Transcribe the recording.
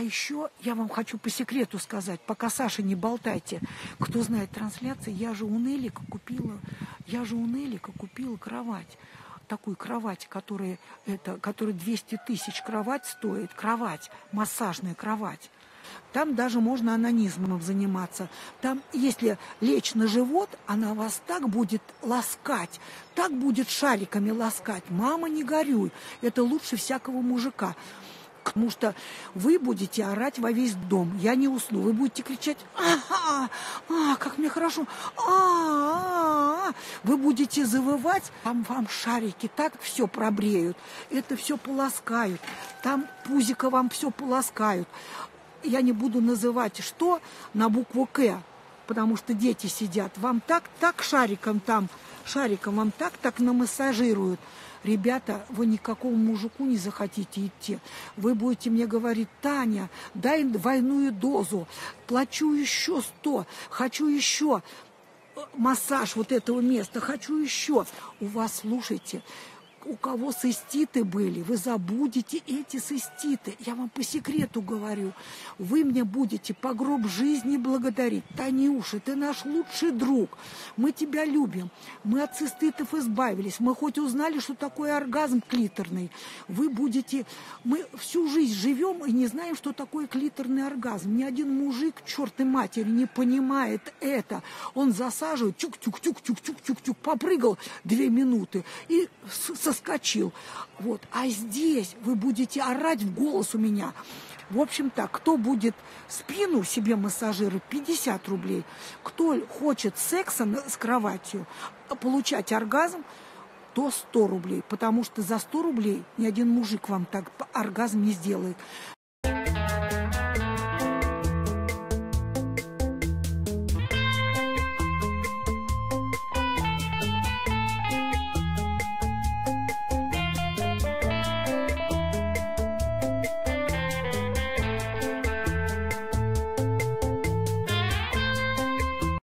еще я вам хочу по секрету сказать, пока Саша не болтайте. Кто знает трансляции, я же у Нелика купила, я же у Нелика купила кровать. Такую кровать, которая, это, которая 200 тысяч кровать стоит. Кровать, массажная кровать. Там даже можно анонизмом заниматься. Там, если лечь на живот, она вас так будет ласкать, так будет шариками ласкать. Мама, не горюй, это лучше всякого мужика. Потому что вы будете орать во весь дом. Я не усну. Вы будете кричать, а, как мне хорошо, а, а, а. Вы будете завывать, там вам шарики так все пробреют. Это все полоскают. Там пузика вам все полоскают я не буду называть что на букву К, потому что дети сидят. Вам так, так шариком там, шариком вам так, так намассажируют. Ребята, вы никакому мужику не захотите идти. Вы будете мне говорить, Таня, дай двойную дозу, плачу еще сто, хочу еще массаж вот этого места, хочу еще. У вас, слушайте, у кого циститы были, вы забудете эти циститы. Я вам по секрету говорю. Вы мне будете по гроб жизни благодарить. Танюша, ты наш лучший друг. Мы тебя любим. Мы от циститов избавились. Мы хоть узнали, что такое оргазм клиторный. Вы будете... Мы всю жизнь живем и не знаем, что такое клиторный оргазм. Ни один мужик, черт и матери, не понимает это. Он засаживает, тюк-тюк-тюк-тюк-тюк-тюк-тюк, попрыгал две минуты и со соскочил. Вот. А здесь вы будете орать в голос у меня. В общем так, кто будет спину себе массажировать, 50 рублей. Кто хочет секса с кроватью, получать оргазм, то 100 рублей, потому что за 100 рублей ни один мужик вам так оргазм не сделает.